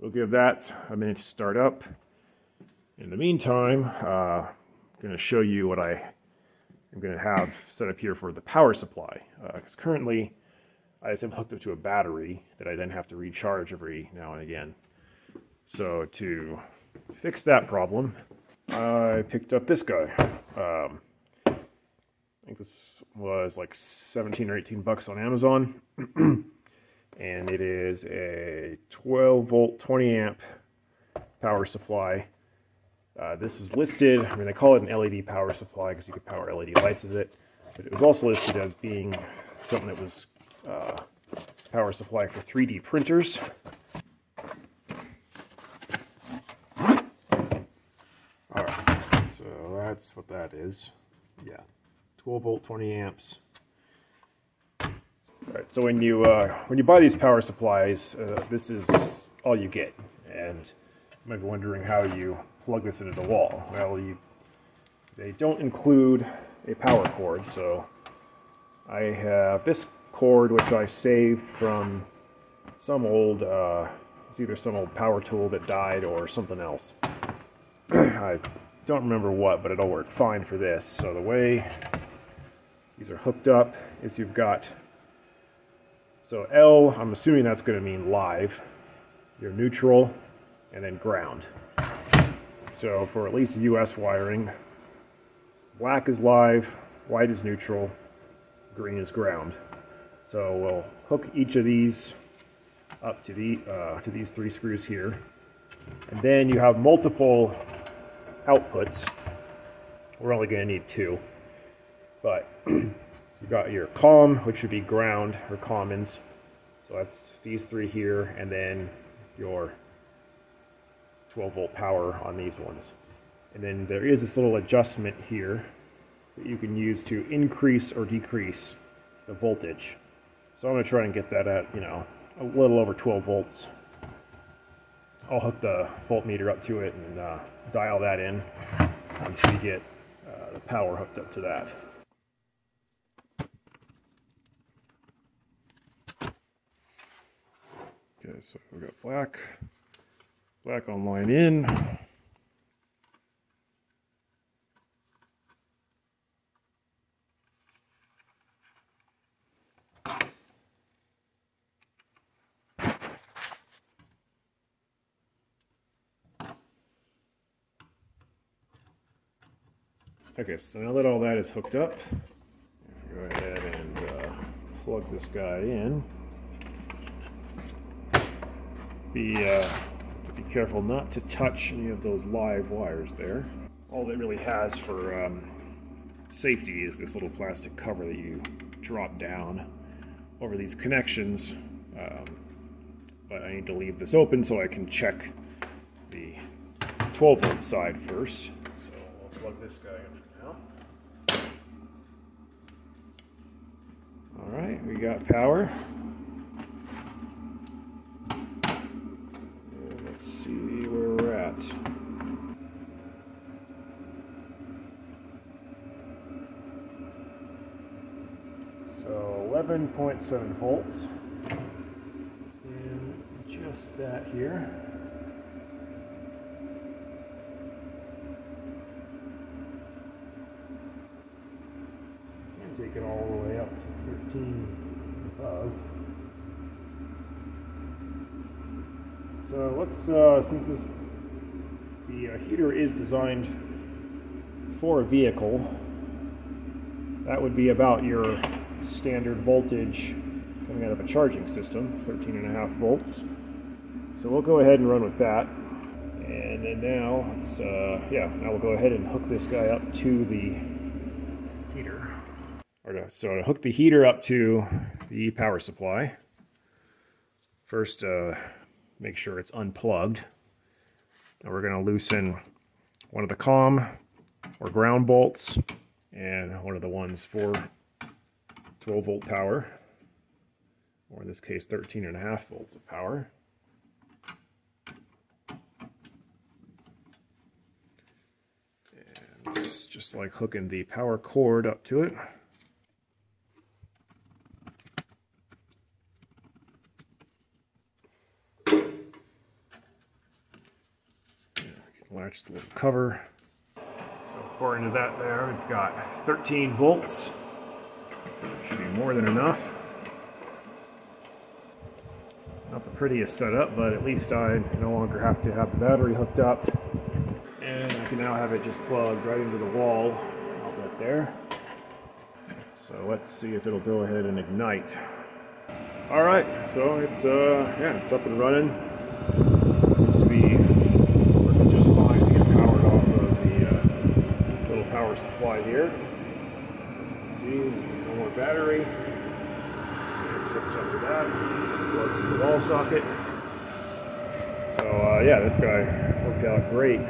we'll give that a minute to start up. In the meantime, uh, I'm going to show you what I am going to have set up here for the power supply. Because uh, currently, I just have hooked up to a battery that I then have to recharge every now and again. So to fix that problem, I picked up this guy. Um, I think this was like 17 or 18 bucks on Amazon. and it is a 12 volt, 20 amp power supply. Uh, this was listed, I mean, they call it an LED power supply because you could power LED lights with it, but it was also listed as being something that was uh, power supply for 3D printers. Alright, so that's what that is. Yeah, 12 volt, 20 amps. So when you uh, when you buy these power supplies, uh, this is all you get. And you might be wondering how you plug this into the wall. Well, you they don't include a power cord, so I have this cord which I saved from some old, uh, it's either some old power tool that died or something else. I don't remember what, but it'll work fine for this. So the way these are hooked up is you've got, so L, I'm assuming that's going to mean live, your neutral, and then ground. So for at least US wiring, black is live, white is neutral, green is ground. So we'll hook each of these up to the uh, to these three screws here. And then you have multiple outputs. We're only going to need two. But you got your COM, which would be ground or commons. So that's these three here, and then your 12 volt power on these ones. And then there is this little adjustment here that you can use to increase or decrease the voltage. So I'm going to try and get that at, you know, a little over 12 volts. I'll hook the voltmeter up to it and uh, dial that in until you get uh, the power hooked up to that. Okay, so we got black, black on line in. Okay, so now that all that is hooked up, go ahead and uh, plug this guy in. Be, uh, be careful not to touch any of those live wires there. All that really has for um, safety is this little plastic cover that you drop down over these connections. Um, but I need to leave this open so I can check the 12 volt side first. So I'll plug this guy in for now. All right, we got power. And let's see where we're at. So 11.7 volts. And let's adjust that here. take it all the way up to 13 above. So let's, uh, since this, the uh, heater is designed for a vehicle, that would be about your standard voltage coming out of a charging system, 13 and a half volts. So we'll go ahead and run with that. And then now, let's, uh, yeah, now we'll go ahead and hook this guy up to the heater or to, so to hook the heater up to the power supply, first uh, make sure it's unplugged. And we're going to loosen one of the COM or ground bolts and one of the ones for 12 volt power, or in this case 13 and a half volts of power. And it's just like hooking the power cord up to it. latch the little cover. So according to that there, we've got 13 volts. Should be more than enough. Not the prettiest setup, but at least I no longer have to have the battery hooked up. And I can now have it just plugged right into the wall outlet there. So let's see if it'll go ahead and ignite. All right, so it's uh, yeah, it's up and running. Seems to be working just fine to get powered off of the uh, little power supply here. See, no more battery. It's hooked up to that. Plug the wall socket. So uh, yeah, this guy worked out great.